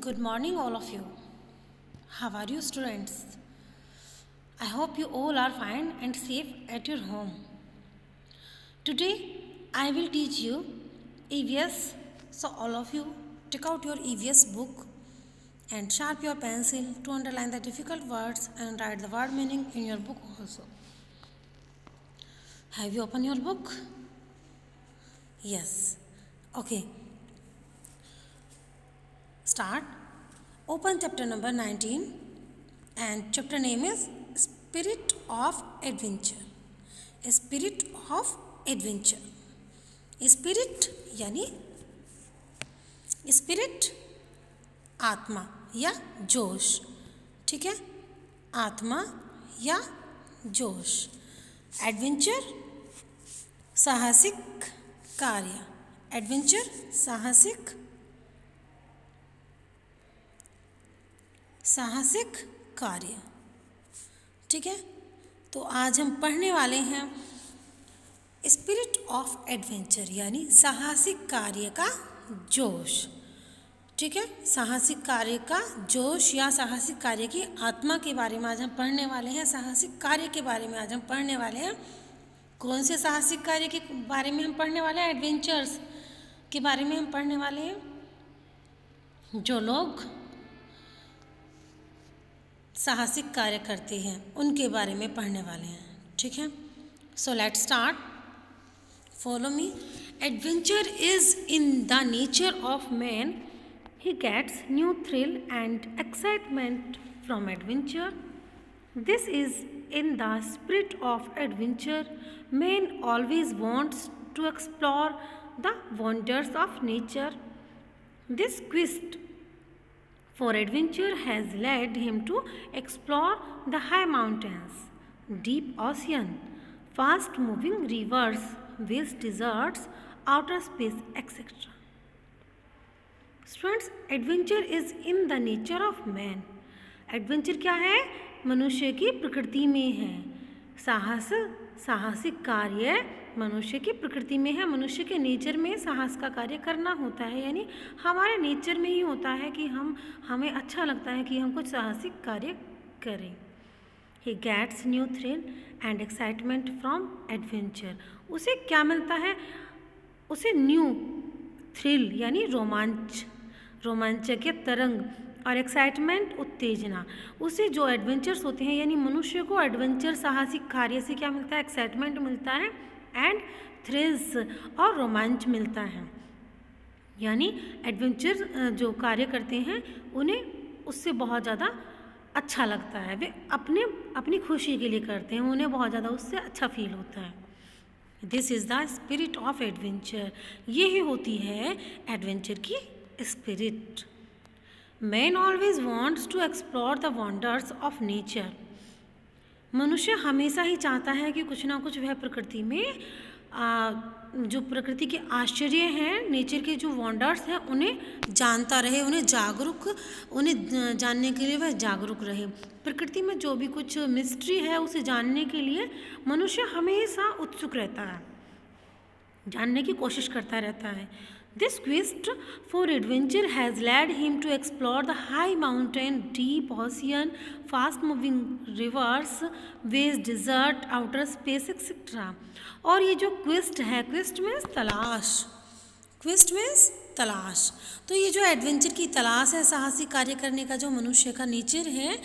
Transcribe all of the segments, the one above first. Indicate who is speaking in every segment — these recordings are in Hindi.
Speaker 1: Good morning, all of you. How are you, students? I hope you all are fine and safe at your home. Today, I will teach you EVS. So, all of you, take out your EVS book and sharp your pencil to underline the difficult words and write the word meaning in your book also. Have you opened your book? Yes. Okay. Start. Open chapter number 19 and chapter name is Spirit of Adventure. Spirit of Adventure. Spirit यानी स्पिरिट आत्मा या जोश ठीक है आत्मा या जोश एडवेंचर साहसिक कार्य एडवेंचर साहसिक साहसिक कार्य। ठीक है? तो आज हम पढ़ने वाले हैं स्पिरिट ऑफ़ एडवेंचर यानी साहसिक कार्य का जोश। ठीक है? साहसिक कार्य का जोश या साहसिक कार्य की आत्मा के बारे में आज हम पढ़ने वाले हैं। साहसिक कार्य के बारे में आज हम पढ़ने वाले हैं। कौन से साहसिक कार्य के बारे में हम पढ़ने वाले हैं? एडवेंचर्स के बारे में हम पढ़ने वाले हैं। जो लोग साहसिक कार्य करते हैं, उनके बारे में पढ़ने वाले हैं, ठीक है? So let start follow me adventure is in the nature of man he gets new thrill and excitement from adventure this is in the spirit of adventure man always wants to explore the wonders of nature this quest for adventure has led him to explore the high mountains, deep ocean, fast moving rivers, vast deserts, outer space, etc. Students, adventure is in the nature of man. Adventure क्या है मनुष्य की प्रकृति में है साहस साहसिक कार्य मनुष्य की प्रकृति में है, मनुष्य के नेचर में साहस का कार्य करना होता है। यानी हमारे नेचर में ही होता है कि हम, हमें अच्छा लगता है कि हम कुछ साहसिक कार्य करें। He gets new thrill and excitement from adventure उसे क्या मिलता है? उसे न्यू थ्रिल यानी रोमांच, रोमांचक या तरंग। और एक्साइटमेंट उत्तेजना। उसे जो एडवेंचर्स होते हैं, यानी मनुष्य को एडवेंचर साहसिक कार्य से क्या मिलता है? एक्साइटमेंट मिलता है एंड थ्रिल्स और रोमांच मिलता है। यानी एडवेंचर जो कार्य करते हैं, उन्हें उससे बहुत ज़्यादा अच्छा लगता है। वे अपने, अपनी खुशी के लिए करते हैं, उन्हें बहुत ज़्यादा उससे अच्छा फील होता है। This is the spirit of adventure यही होती है एडवेंचर की spirit man always wants to explore the wonders of nature मनुष्य हमेशा ही चाहता है कि कुछ ना कुछ वह प्रकृति में आ, जो प्रकृति के आश्चर्य हैं नेचर के जो वॉन्डर्स हैं उन्हें जानता रहे उन्हें जागरूक उन्हें जानने के लिए वह जागरूक रहे। प्रकृति में जो भी कुछ मिस्ट्री है उसे जानने के लिए मनुष्य हमेशा उत्सुक रहता है। जानने की कोशिश करता रहता है। This quest for adventure has led him to explore the high mountain, deep ocean, fast moving rivers, vast desert, outer space, etc. और ये जो क्विस्ट है क्विस्ट मीन्स तलाश। क्विस्ट मीन्स तलाश। तो ये जो एडवेंचर की तलाश है साहसिक कार्य करने का जो मनुष्य का नेचर है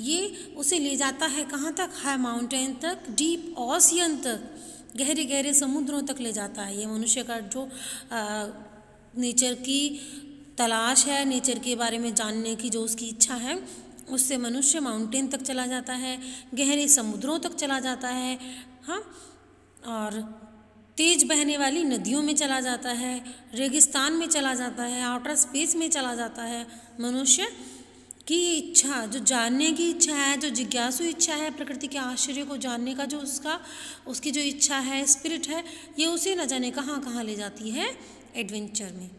Speaker 1: ये उसे ले जाता है कहाँ तक? हाई माउंटेन तक डीप ओशियन तक गहरे गहरे समुद्रों तक ले जाता है। ये मनुष्य का जो आ, नेचर की तलाश है, नेचर के बारे में जानने की जो उसकी इच्छा है, उससे मनुष्य माउंटेन तक चला जाता है, गहरे समुद्रों तक चला जाता है हाँ और तेज बहने वाली नदियों में चला जाता है, रेगिस्तान में चला जाता है आउटर स्पेस में चला जाता है, मनुष्य की इच्छा, जो जानने की इच्छा है, जो जिज्ञासु इच्छा है, प्रकृति के आश्चर्य को जानने का जो उसका, उसकी जो इच्छा है स्पिरिट है, ये उसे न जाने कहाँ कहाँ ले जाती है। एडवेंचर में।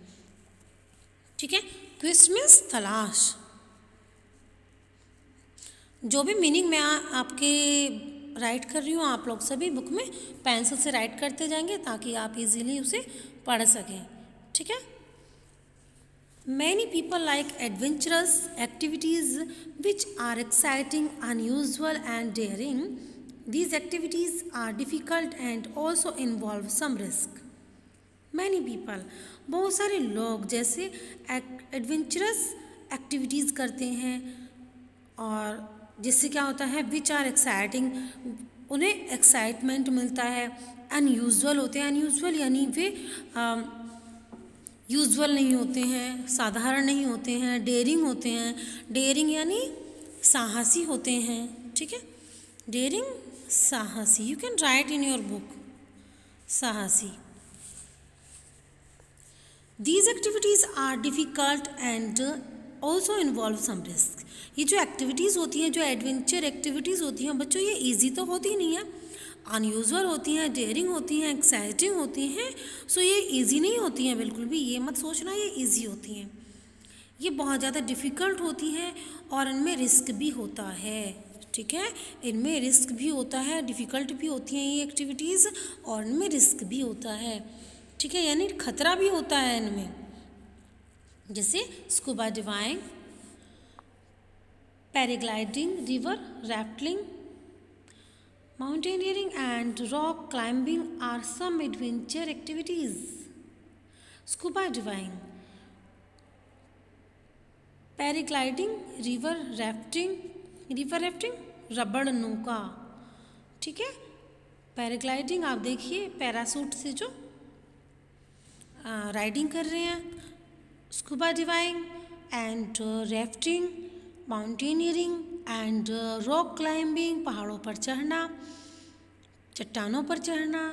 Speaker 1: ठीक है? तो क्विस्ट मीन्स तलाश। जो भी मीनिंग मैं आपके राइट कर रही हूँ, आप लोग सभी बुक में पेंसिल से राइट करते जाएँगे ताकि आप इजीली उसे पढ़ सकें। ठीक है? Many people like adventurous activities which are exciting unusual and daring these activities are difficult and also involve some risk Many people बहुत सारे लोग जैसे एडवेंचरस एक्टिविटीज़ करते हैं और जिससे क्या होता है विच आर एक्साइटिंग उन्हें एक्साइटमेंट मिलता है अनयूजल होते हैं अनयूजल यानी वे यूजल नहीं होते हैं, साधारण नहीं होते हैं डेयरिंग होते हैं डेयरिंग यानी साहसी होते हैं, ठीक है? डेयरिंग साहसी you can write in your book साहसी। These activities are difficult and also involve some risk ये जो एक्टिविटीज़ होती हैं, जो एडवेंचर एक्टिविटीज़ होती हैं, बच्चों, ये ईजी तो होती नहीं है। अनयूजल होती हैं डेयरिंग होती हैं एक्साइटिंग होती हैं सो ये ईजी नहीं होती हैं, बिल्कुल भी। ये मत सोचना, ये ईजी होती हैं। ये बहुत ज़्यादा डिफ़िकल्ट होती हैं और इनमें रिस्क भी होता है, ठीक है? इनमें रिस्क भी होता है डिफ़िकल्ट भी होती हैं ये एक्टिविटीज़ और इनमें रिस्क भी होता है। ठीक है, यानी खतरा भी होता है इनमें। जैसे scuba diving paragliding, river rafting mountaineering and rock climbing are some adventure activities. Scuba diving paragliding, river rafting river rafting, रबड़ नौका, ठीक है? पैराग्लाइडिंग आप देखिए पैरासूट से जो राइडिंग कर रहे हैं scuba diving and rafting mountaineering and rock climbing पहाड़ों पर चढ़ना, चट्टानों पर चढ़ना,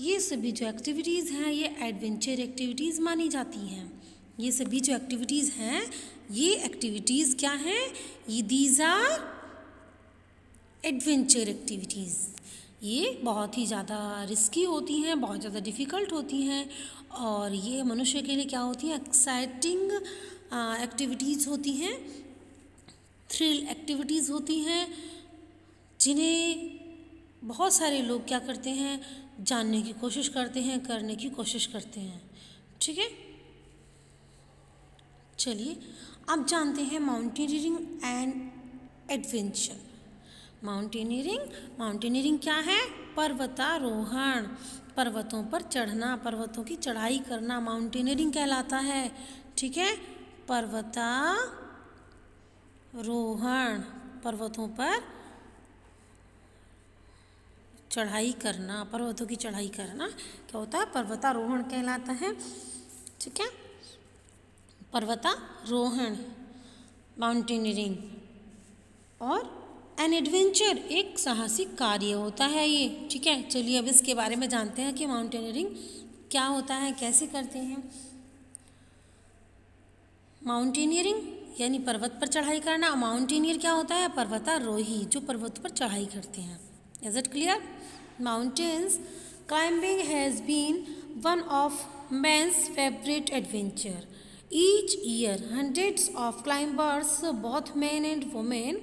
Speaker 1: ये सभी जो एक्टिविटीज़ हैं, ये एडवेंचर एक्टिविटीज़ मानी जाती हैं। ये सभी जो एक्टिविटीज़ हैं, ये एक्टिविटीज़ क्या हैं? ये दीज आर एडवेंचर एक्टिविटीज़ ये बहुत ही ज़्यादा रिस्की होती हैं, बहुत ज़्यादा डिफ़िकल्ट होती हैं और ये मनुष्य के लिए क्या होती हैं? एक्साइटिंग एक्टिविटीज़ होती हैं थ्रिल एक्टिविटीज़ होती हैं, जिन्हें बहुत सारे लोग क्या करते हैं? जानने की कोशिश करते हैं, करने की कोशिश करते हैं। ठीक है? चलिए अब जानते हैं mountaineering and adventure mountaineering mountaineering क्या है? पर्वतारोहण। पर्वतों पर चढ़ना, पर्वतों की चढ़ाई करना माउंटेनियरिंग कहलाता है। ठीक है? पर्वता रोहण पर्वतों पर चढ़ाई करना, पर्वतों की चढ़ाई करना क्या होता है? पर्वतारोहण कहलाता है। ठीक है? पर्वतारोहण। माउंटेनियरिंग और एन एडवेंचर एक साहसिक कार्य होता है ये, ठीक है? चलिए अब इसके बारे में जानते हैं कि माउंटेनियरिंग क्या होता है, कैसे करते हैं। माउंटेनियरिंग यानी पर्वत पर चढ़ाई करना। माउंटेनियर क्या होता है? पर्वतारोही, जो पर्वत पर चढ़ाई करते हैं। Is it clear mountains climbing has been one of man's favourite adventure each year hundreds of climbers both man and women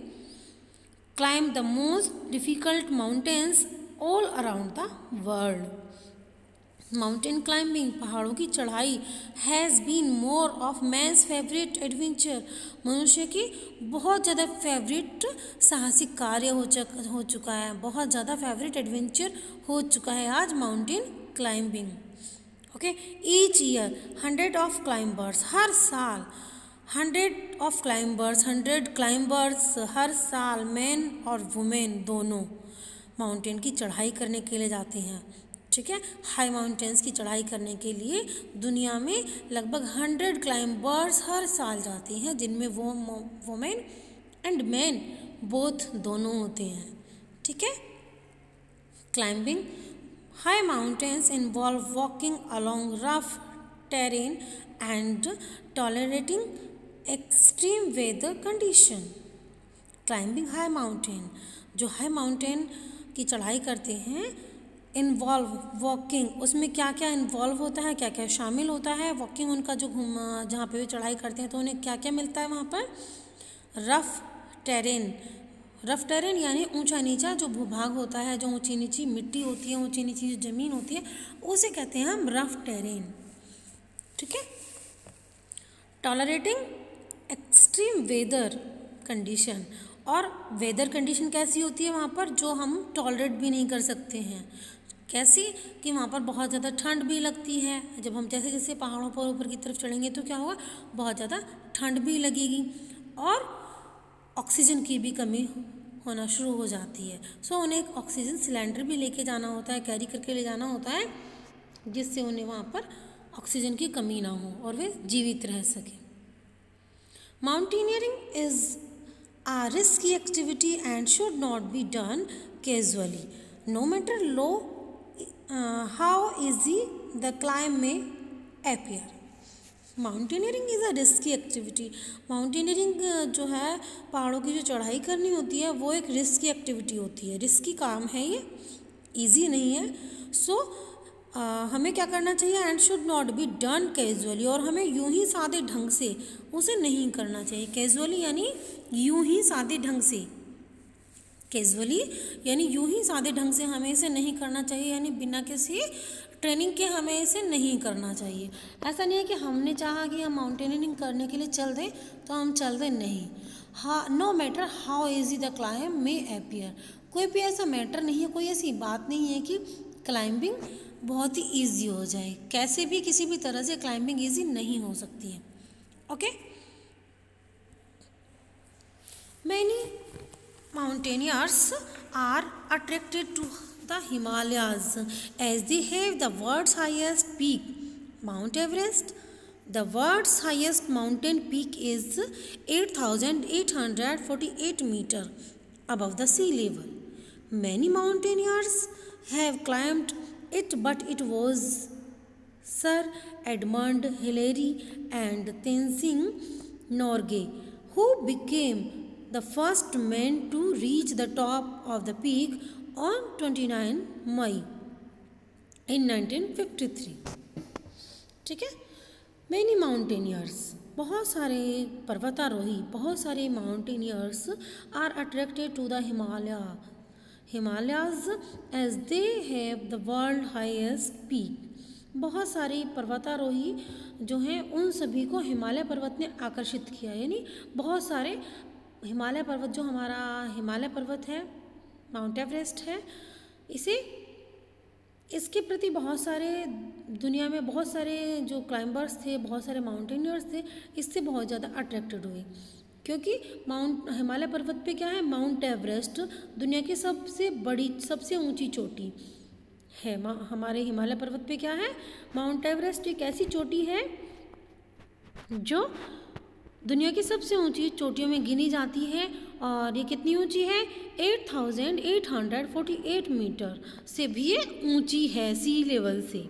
Speaker 1: climb the most difficult mountains all around the world. Mountain climbing पहाड़ों की चढ़ाई has been more of man's favourite adventure मनुष्य की बहुत ज़्यादा फेवरेट साहसिक कार्य हो चक, हो चुका है। बहुत ज़्यादा फेवरेट एडवेंचर हो चुका है आज mountain climbing okay each year hundred of climbers हर साल hundred of climbers, hundred climbers हर साल मैन और वुमेन दोनों माउंटेन की चढ़ाई करने के लिए जाते हैं, ठीक है? हाई माउंटेन्स की चढ़ाई करने के लिए दुनिया में लगभग हंड्रेड क्लाइंबर्स हर साल जाते हैं, जिनमें वो वोमेन एंड मैन बोथ दोनों होते हैं, ठीक है? Climbing, high mountains involve walking along rough terrain and tolerating extreme weather condition climbing high mountain जो हाई माउंटेन की चढ़ाई करते हैं इन्वॉल्व वॉकिंग उसमें क्या क्या इन्वॉल्व होता है क्या क्या शामिल होता है? वॉकिंग उनका जो घूम, जहाँ पे वे चढ़ाई करते हैं तो उन्हें क्या क्या मिलता है वहाँ पर? रफ़ टेरेन रफ़ टेरेन यानी ऊँचा नीचा जो भूभाग होता है, जो ऊँची नीची मिट्टी होती है ऊँची नीची जो ज़मीन होती है, उसे कहते हैं हम रफ़ टेरेन ठीक है? टॉलरेटिंग एक्सट्रीम वेदर कंडीशन और वेदर कंडीशन कैसी होती है वहाँ पर? जो हम टॉलरेट भी नहीं कर सकते हैं। कैसी? कि वहाँ पर बहुत ज़्यादा ठंड भी लगती है। जब हम जैसे जैसे पहाड़ों पर ऊपर की तरफ़ चढ़ेंगे तो क्या होगा? बहुत ज़्यादा ठंड भी लगेगी। और ऑक्सीजन की भी कमी होना शुरू हो जाती है। सो उन्हें एक ऑक्सीजन सिलेंडर भी लेके जाना होता है कैरी करके ले जाना होता है, जिससे उन्हें वहाँ पर ऑक्सीजन की कमी ना हो और वे जीवित रह सकें। Mountaineering is a risky activity and should not be done casually no matter low how is easy the climb may appear mountaineering is a risky activity mountaineering जो है पहाड़ों की जो चढ़ाई करनी होती है वो एक रिस्की एक्टिविटी होती है। रिस्की काम है ये ईजी नहीं है। सो so, हमें क्या करना चाहिए? And should not be done casually और हमें यूँ ही सादे ढंग से उसे नहीं करना चाहिए। कैजुअली यानी यूँ ही सादे ढंग से। कैजुअली यानी यूँ ही सादे ढंग से हमें इसे नहीं करना चाहिए। यानी बिना किसी ट्रेनिंग के हमें इसे नहीं करना चाहिए। ऐसा नहीं है कि हमने चाहा कि हम माउंटेनियरिंग करने के लिए चल दें तो हम चल दें नहीं। हाँ no matter how easy the climb may appear कोई भी ऐसा मैटर नहीं है, कोई ऐसी बात नहीं है कि क्लाइंबिंग बहुत ही ईजी हो जाए। कैसे भी किसी भी तरह से क्लाइंबिंग ईजी नहीं हो सकती है। Okay many mountaineers are attracted to the Himalayas as they have the world's highest peak Mount Everest the world's highest mountain peak is 8848 metre above the sea level. Many mountaineers have climbed it, but it was Sir Edmund Hillary and Tenzing Norgay who became the first men to reach the top of the peak on 29 May in 1953. ठीक है मैनी माउंटेनियर्स बहुत सारे पर्वतारोही बहुत सारे mountaineers are attracted to the Himalaya Himalayas as they have the world highest peak बहुत सारे पर्वतारोही जो हैं, उन सभी को हिमालय पर्वत ने आकर्षित किया। यानी बहुत सारे हिमालय पर्वत, जो हमारा हिमालय पर्वत है माउंट एवरेस्ट है, इसे, इसके प्रति बहुत सारे दुनिया में बहुत सारे जो क्लाइंबर्स थे, बहुत सारे माउंटेनियर्स थे, इससे बहुत ज़्यादा अट्रैक्टेड हुए। क्योंकि माउंट हिमालय पर्वत पे क्या है? माउंट एवरेस्ट दुनिया की सबसे बड़ी सबसे ऊँची चोटी है। हमारे हिमालय पर्वत पे क्या है? माउंट एवरेस्ट एक ऐसी चोटी है जो दुनिया की सबसे ऊँची चोटियों में गिनी जाती है और ये कितनी ऊँची है? 8,848 मीटर से भी ये ऊँची है सी लेवल से।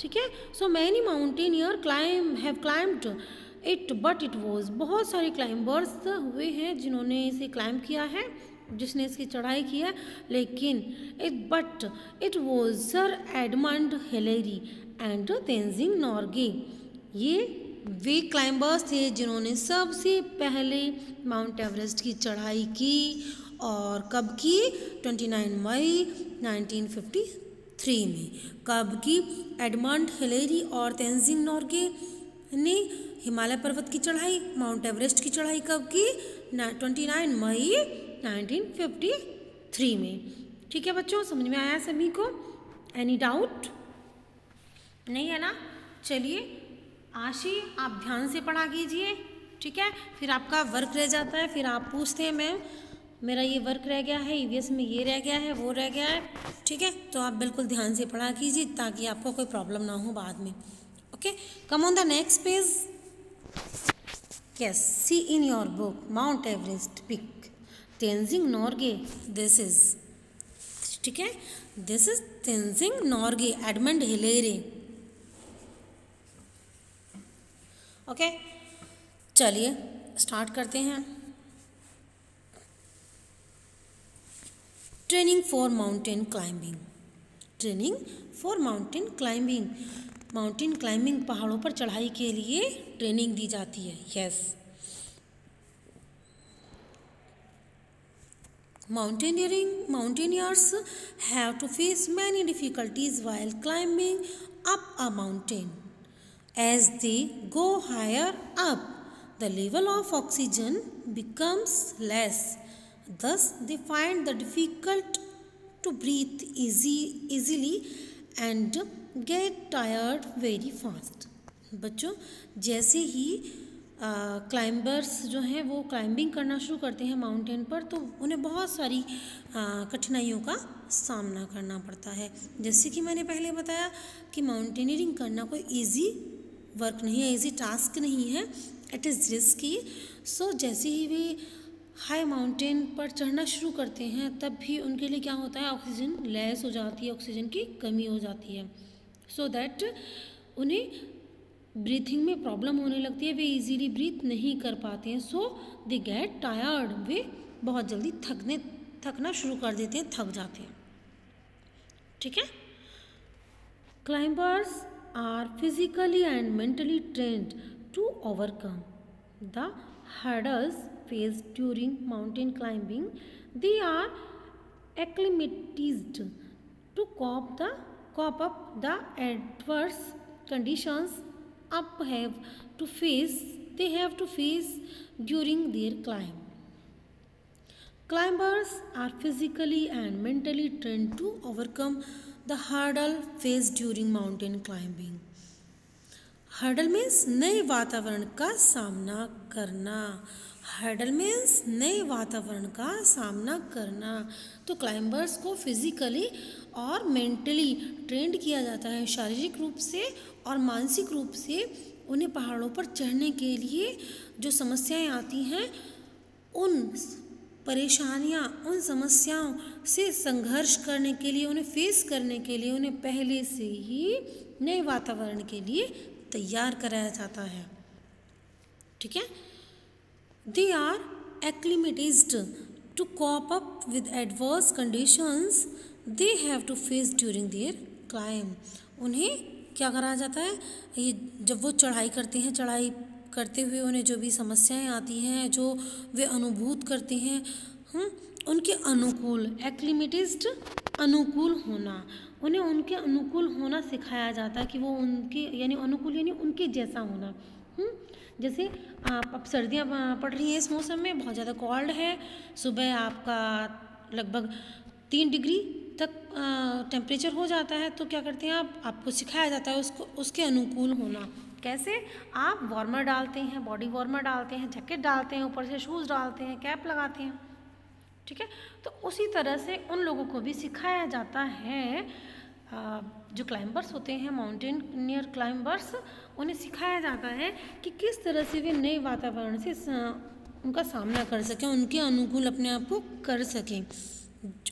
Speaker 1: ठीक है? So many mountaineer climb have climbed it but it was बहुत सारे क्लाइंबर्स हुए हैं जिन्होंने इसे क्लाइंब किया है, जिसने इसकी चढ़ाई की है, लेकिन it but it was sir Edmund Hillary and Tenzing Norgay ये वे क्लाइंबर्स थे जिन्होंने सबसे पहले माउंट एवरेस्ट की चढ़ाई की और कब की? 29 मई 1953 में। कब की? एडमंड हिलेरी और तेंजिंग नॉर्गे ने हिमालय पर्वत की चढ़ाई, माउंट एवरेस्ट की चढ़ाई कब की? Twenty nine May nineteen fifty three में। ठीक है बच्चों, समझ में आया सभी को? एनी डाउट नहीं है ना? चलिए, आशी, आप ध्यान से पढ़ा कीजिए। ठीक है? फिर आपका वर्क रह जाता है, फिर आप पूछते हैं, मैम, मेरा ये वर्क रह गया है ईवीएस में ये रह गया है, वो रह गया है। ठीक है? तो आप बिल्कुल ध्यान से पढ़ा कीजिए, ताकि आपको कोई प्रॉब्लम ना हो बाद में। Okay come on the next page Yes, see in your book Mount Everest peak. Tenzing Norgay, this is. ठीक है this is Tenzing Norgay Edmund Hillary okay चलिए स्टार्ट करते हैं training for mountain climbing training for mountain climbing mountain climbing पहाड़ों पर चढ़ाई के लिए ट्रेनिंग दी जाती है। Yes mountaineering mountaineers have to face many difficulties while climbing up a mountain as they go higher up the level of oxygen becomes less thus they find the difficult to breathe easy easily and get tired very fast बच्चों, जैसे ही क्लाइंबर्स जो हैं, वो क्लाइंबिंग करना शुरू करते हैं माउंटेन पर तो उन्हें बहुत सारी कठिनाइयों का सामना करना पड़ता है। जैसे कि मैंने पहले बताया कि माउंटेनियरिंग करना कोई इजी वर्क नहीं है इजी टास्क नहीं है इट इज़ रिस्की सो जैसे ही वे हाई माउंटेन पर चढ़ना शुरू करते हैं, तब भी उनके लिए क्या होता है ऑक्सीजन लेस हो जाती है ऑक्सीजन की कमी हो जाती है। सो so दैट उन्हें ब्रीथिंग में प्रॉब्लम होने लगती है, वे इजीली ब्रीथ नहीं कर पाते हैं। सो दे गेट टायर्ड वे बहुत जल्दी थकने, थकना शुरू कर देते हैं, थक जाते हैं। ठीक है? Climbers are physically and mentally trained to overcome the hurdles faced during mountain climbing. They are acclimatized to cope the cope up the adverse conditions up have to face they have to face during their climb climbers are physically and mentally trained to overcome the hurdle faced during mountain climbing hurdle means नए वातावरण का सामना करना हर्डल मीन्स नए वातावरण का सामना करना तो क्लाइंबर्स को फिज़िकली और मेंटली ट्रेंड किया जाता है शारीरिक रूप से और मानसिक रूप से उन्हें पहाड़ों पर चढ़ने के लिए जो समस्याएँ आती हैं, उन परेशानियाँ, उन समस्याओं से संघर्ष करने के लिए, उन्हें फेस करने के लिए, उन्हें पहले से ही नए वातावरण के लिए तैयार कराया जाता है। ठीक है? They are acclimatised to cope up with adverse conditions they have to face during their climb उन्हें क्या करा जाता है? ये जब वो चढ़ाई करते हैं, चढ़ाई करते हुए उन्हें जो भी समस्याएँ आती हैं, जो वे अनुभूत करते हैं हम उनके अनुकूल एक्लिमेटिज्ड अनुकूल होना, उन्हें उनके अनुकूल होना सिखाया जाता है कि वो उनके, यानी अनुकूल यानी उनके जैसा होना। जैसे आप अब सर्दियाँ पड़ रही हैं इस मौसम में, बहुत ज़्यादा कोल्ड है, सुबह आपका लगभग तीन डिग्री तक टेम्परेचर हो जाता है तो क्या करते हैं आप? आपको सिखाया जाता है उसको, उसके अनुकूल होना। कैसे? आप वार्मर डालते हैं बॉडी वार्मर डालते हैं जैकेट डालते हैं, ऊपर से शूज़ डालते हैं कैप लगाते हैं। ठीक है? तो उसी तरह से उन लोगों को भी सिखाया जाता है जो क्लाइंबर्स होते हैं माउंटेन नियर क्लाइंबर्स उन्हें सिखाया जाता है कि किस तरह से वे नए वातावरण से, उनका सामना कर सकें, उनके अनुकूल अपने आप को कर सकें।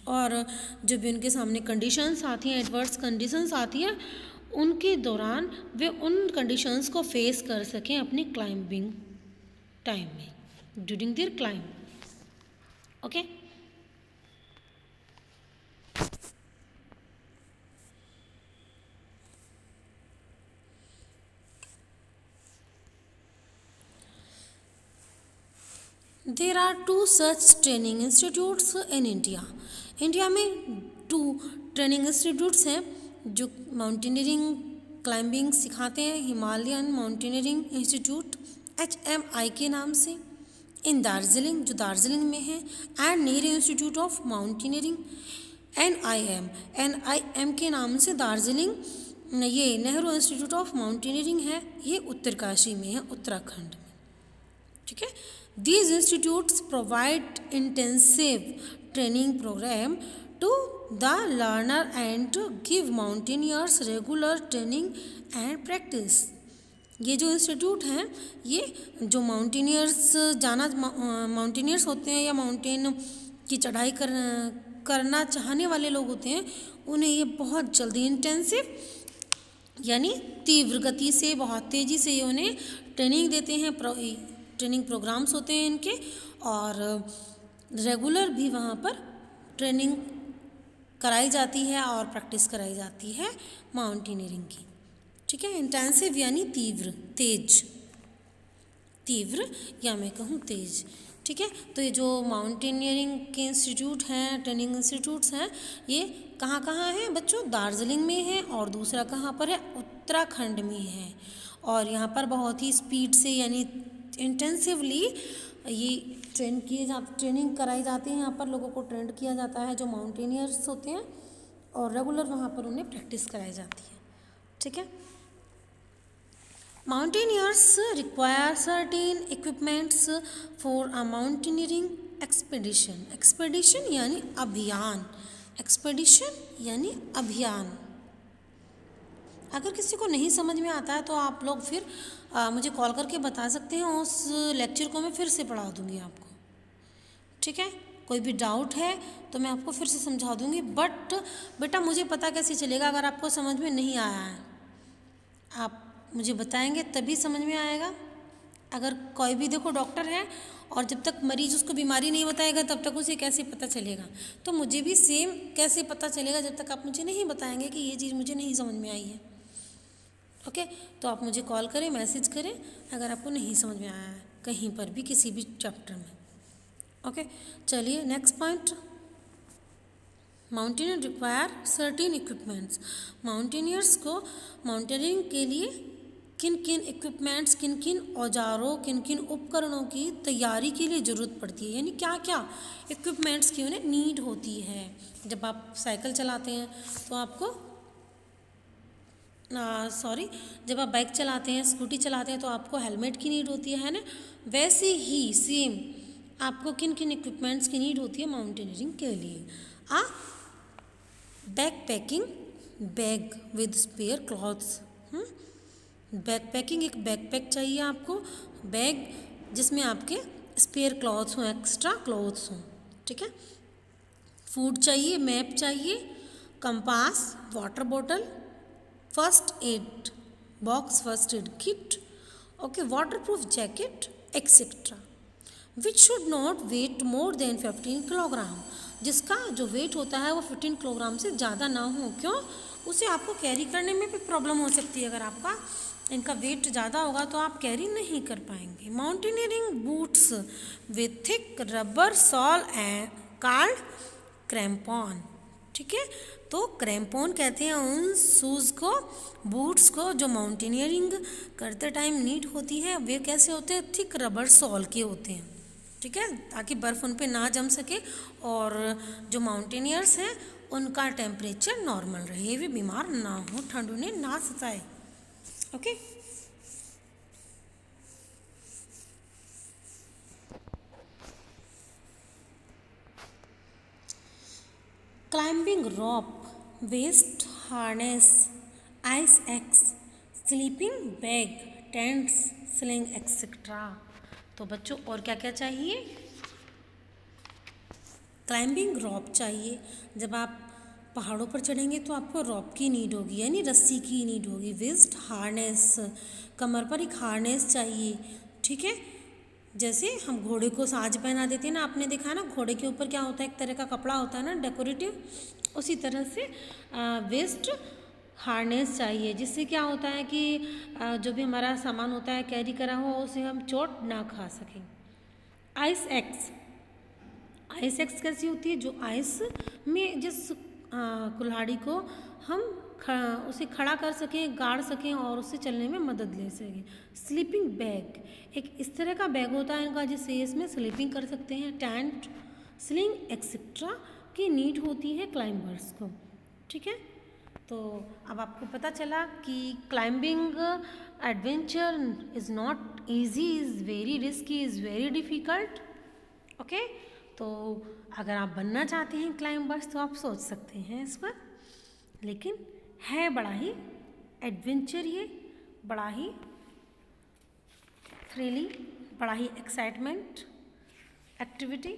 Speaker 1: और जब भी उनके सामने कंडीशंस आती हैं एडवर्स कंडीशंस आती हैं, उनके दौरान वे उन कंडीशंस को फेस कर सकें अपनी क्लाइंबिंग टाइम में during their climb okay there are two such training institutes in India India में टू ट्रेनिंग इंस्टीट्यूट्स हैं, जो माउंटेनियरिंग क्लाइंबिंग सिखाते हैं Himalayan mountaineering institute H M I के नाम से इन दार्जिलिंग जो दार्जिलिंग में है and Nehru institute of mountaineering N I M N I M के नाम से दार्जिलिंग ये नेहरू इंस्टीट्यूट ऑफ़ माउंटेनियरिंग है, ये उत्तरकाशी में है, उत्तराखंड में। ठीक है? These institutes provide intensive training program to the learner and to give mountaineers regular training and practice. ये जो इंस्टीट्यूट हैं ये जो माउंटेनियर्स जाना माउंटेनियर्स होते हैं या माउंटेन की चढ़ाई कर करना चाहने वाले लोग होते हैं उन्हें ये बहुत जल्दी इंटेंसिव यानी तीव्र गति से बहुत तेज़ी से ये उन्हें ट्रेनिंग देते हैं ट्रेनिंग प्रोग्राम्स होते हैं इनके और रेगुलर भी वहाँ पर ट्रेनिंग कराई जाती है और प्रैक्टिस कराई जाती है माउंटेनियरिंग की। ठीक है? इंटेंसिव यानी तीव्र, तेज। तीव्र या मैं कहूँ तेज। ठीक है? तो ये जो माउंटेनियरिंग के इंस्टीट्यूट हैं, ट्रेनिंग इंस्टीट्यूट्स हैं, ये कहाँ कहाँ हैं बच्चों? दार्जिलिंग में है और दूसरा कहाँ पर है? उत्तराखंड में है। और यहाँ पर बहुत ही स्पीड से यानी इंटेंसिवली ये ट्रेन किए जा ट्रेनिंग कराई जाती है, यहाँ पर लोगों को ट्रेंड किया जाता है, जो माउंटेनियर्स होते हैं, और रेगुलर वहाँ पर उन्हें प्रैक्टिस कराई जाती है। ठीक है? Mountaineers require certain equipments for a mountaineering expedition expedition यानी अभियान। एक्सपेडिशन यानी अभियान। अगर किसी को नहीं समझ में आता है तो आप लोग फिर आ, मुझे कॉल करके बता सकते हैं उस लेक्चर को मैं फिर से पढ़ा दूँगी आपको। ठीक है? कोई भी डाउट है तो मैं आपको फिर से समझा दूँगी बट बेटा मुझे पता कैसे चलेगा अगर आपको समझ में नहीं आया है? आप मुझे बताएँगे तभी समझ में आएगा। अगर कोई भी देखो डॉक्टर है और जब तक मरीज़ उसको बीमारी नहीं बताएगा तब तक उसे कैसे पता चलेगा? तो मुझे भी सेम कैसे पता चलेगा जब तक आप मुझे नहीं बताएँगे कि ये चीज़ मुझे नहीं समझ में आई है। ओके? तो आप मुझे कॉल करें, मैसेज करें, अगर आपको नहीं समझ में आया है कहीं पर भी किसी भी चैप्टर में। ओके? चलिए next point mountaineer require certain equipments mountaineers को माउंटेनियरिंग के लिए किन किन इक्विपमेंट्स किन किन औजारों किन किन उपकरणों की तैयारी के लिए ज़रूरत पड़ती है? यानी क्या क्या इक्विपमेंट्स की उन्हें नीड होती है? जब आप साइकिल चलाते हैं तो आपको सॉरी जब आप बाइक चलाते हैं स्कूटी चलाते हैं तो आपको हेलमेट की नीड होती है ना? वैसे ही सेम आपको किन किन इक्विपमेंट्स की नीड होती है माउंटेनियरिंग के लिए? A back packing bag with spare clothes back packing एक बैक पैक चाहिए आपको बैग जिसमें आपके स्पेयर क्लॉथ्स हों एक्स्ट्रा क्लॉथ्स हों, ठीक है? फ़ूड चाहिए मैप चाहिए compass water bottle first aid box, first aid kit, okay, waterproof jacket etc which should not weight more than 15 kilogram जिसका जो वेट होता है वो 15 किलोग्राम से ज़्यादा ना हो, क्यों? उसे आपको कैरी करने में भी प्रॉब्लम हो सकती है। अगर आपका इनका वेट ज़्यादा होगा तो आप कैरी नहीं कर पाएँगे। Mountaineering boots with thick rubber sole and card crampon ठीक है? तो क्रैम्पोन कहते हैं उन शूज़ को, बूट्स को, जो माउंटेनियरिंग करते टाइम नीड होती है। वे कैसे होते हैं? थिक रबर सॉल के होते हैं। ठीक है? ताकि बर्फ़ उन पर ना जम सके और जो माउंटेनियर्स हैं, उनका टेम्परेचर नॉर्मल रहे। वे बीमार ना हो, ठंड उन्हें ना सताए। Okay climbing rope, waist harness, ice axe, sleeping bag, tents, sling, etc. तो बच्चों, और क्या क्या चाहिए? क्लाइंबिंग रॉप चाहिए। जब आप पहाड़ों पर चढ़ेंगे तो आपको रॉप की नीड होगी, यानी रस्सी की नीड होगी। वेस्ट हार्नेस कमर पर एक हार्नेस चाहिए, ठीक है? जैसे हम घोड़े को साज पहना देते हैं ना, आपने देखा ना, घोड़े के ऊपर क्या होता है, एक तरह का कपड़ा होता है ना डेकोरेटिव उसी तरह से वेस्ट हार्नेस चाहिए, जिससे क्या होता है कि जो भी हमारा सामान होता है कैरी करा हुआ उसे हम चोट ना खा सकें। आइस एक्स आइस एक्स कैसी होती है? जो आइस में जिस कुल्हाड़ी को हम उसे खड़ा कर सकें, गाड़ सकें और उससे चलने में मदद ले सकें। स्लीपिंग बैग एक इस तरह का बैग होता है इनका जिससे इसमें स्लीपिंग कर सकते हैं। टेंट स्लिंग एक्सेट्रा की नीड होती है क्लाइंबर्स को। ठीक है? तो अब आपको पता चला कि climbing adventure is not easy is very risky is very difficult okay तो अगर आप बनना चाहते हैं क्लाइंबर्स तो आप सोच सकते हैं इस पर। लेकिन है बड़ा ही एडवेंचर ये, बड़ा ही थ्रिली बड़ा ही एक्साइटमेंट एक्टिविटी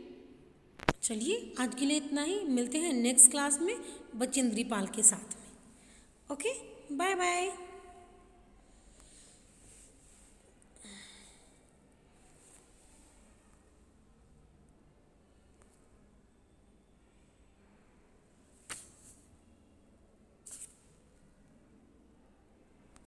Speaker 1: चलिए, आज के लिए इतना ही। मिलते हैं नेक्स्ट क्लास में बचेंद्री पाल के साथ में। Okay bye bye